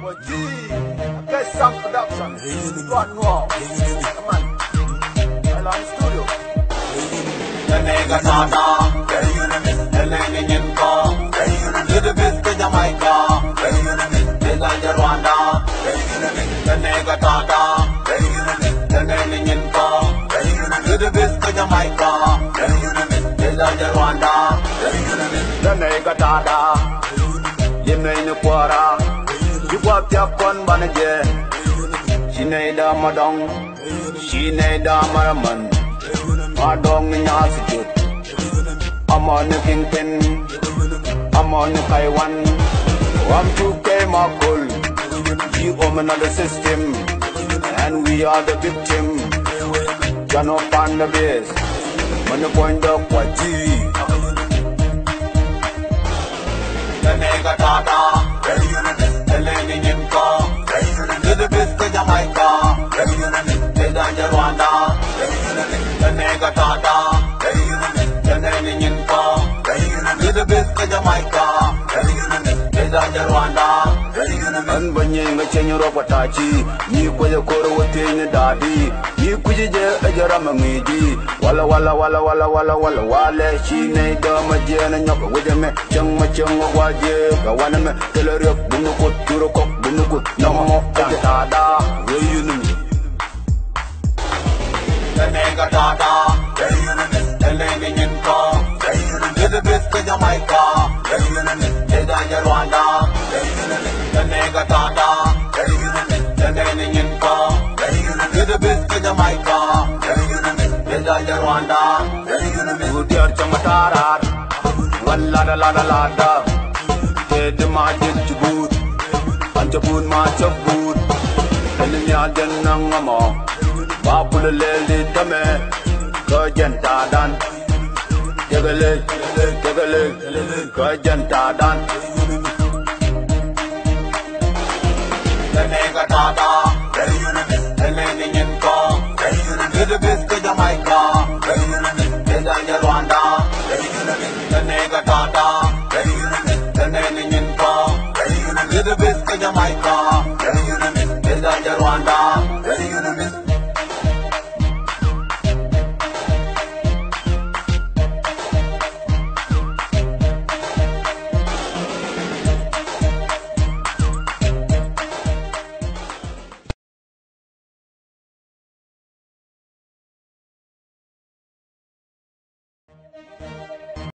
Boy G, best sound production. One more. Come on. Well, on studio. The nigga tata, very unanimous. The lady in ko, very unanimous. The best to Jamaica, very unanimous. The Niger Rwanda. The nigga tata, very unanimous. The lady in ko, very unanimous. The best You wap ya kon banaje. She nay da madong. She nay da maraman. Madong ni nyasi jut. I'm on the kingpin. I'm on the Taiwan. I'm 2K Makul. You own another system. And we are the victim. Jan up on the base. When the point best to Jamaica, Rwanda, wala wala wala wala wala wala chang me tata, Gatana, Dari Unit, the Ghanaian car, Dari Unit, the Best in Jamaica, Dari Unit, the Dada Rwanda, Dari Unit, who dear Chamatara, Wallada Lada Lada, Ted Majid Chibut, Antabun Machabut, Elenia Denangama, Babula Lady Dame, Kajenta Dan, Jagale, Jagale, Kajenta Dan. nada Remaining in calm Little bit to Jamaica Tanzania, Rwanda Tanega, Tata Remaining in calm Little bit to Jamaica